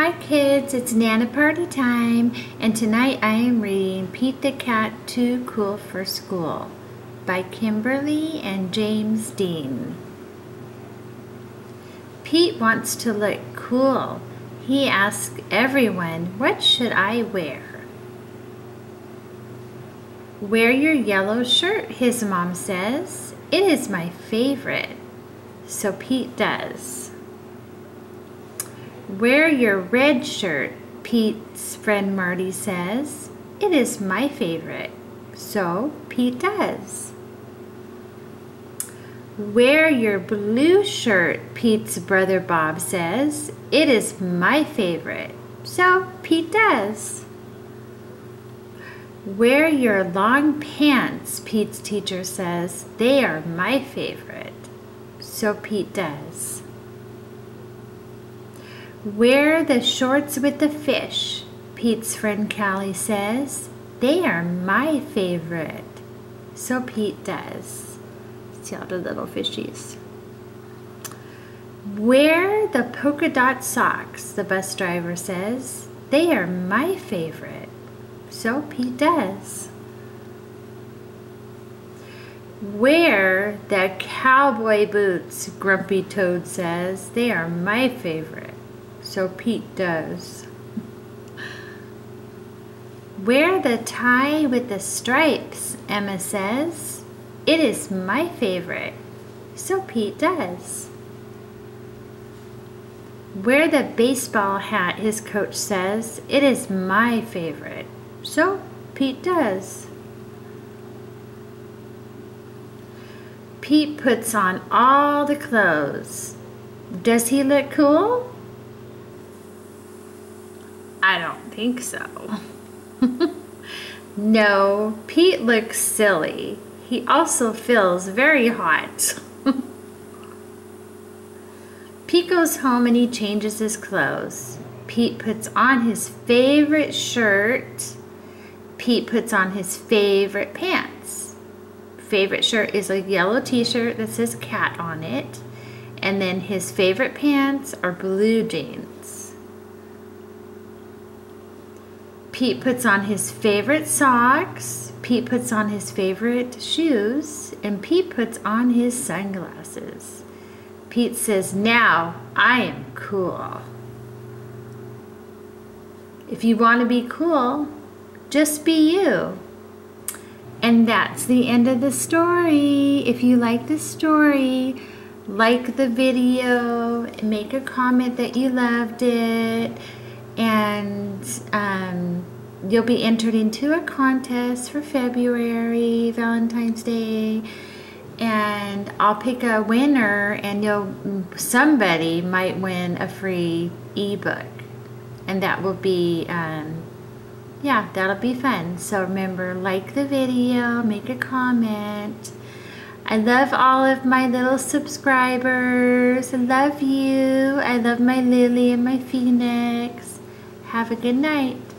Hi kids, it's Nana party time, and tonight I am reading Pete the Cat Too Cool for School by Kimberly and James Dean. Pete wants to look cool. He asks everyone, what should I wear? Wear your yellow shirt, his mom says. It is my favorite. So Pete does. Wear your red shirt, Pete's friend Marty says. It is my favorite. So Pete does. Wear your blue shirt, Pete's brother Bob says. It is my favorite. So Pete does. Wear your long pants, Pete's teacher says. They are my favorite. So Pete does. Wear the shorts with the fish, Pete's friend Callie says. They are my favorite. So Pete does. See all the little fishies. Wear the polka dot socks, the bus driver says. They are my favorite. So Pete does. Wear the cowboy boots, Grumpy Toad says. They are my favorite. So Pete does. Wear the tie with the stripes, Emma says. It is my favorite. So Pete does. Wear the baseball hat, his coach says. It is my favorite. So Pete does. Pete puts on all the clothes. Does he look cool? I don't think so. no, Pete looks silly. He also feels very hot. Pete goes home and he changes his clothes. Pete puts on his favorite shirt. Pete puts on his favorite pants. Favorite shirt is a yellow t-shirt that says cat on it. And then his favorite pants are blue jeans. Pete puts on his favorite socks, Pete puts on his favorite shoes, and Pete puts on his sunglasses. Pete says, Now I am cool. If you want to be cool, just be you. And that's the end of the story. If you like the story, like the video, make a comment that you loved it and um, you'll be entered into a contest for February, Valentine's Day, and I'll pick a winner, and you'll somebody might win a free ebook, and that will be. Um, yeah, that'll be fun. So remember, like the video, make a comment. I love all of my little subscribers. I love you. I love my Lily and my Phoenix. Have a good night.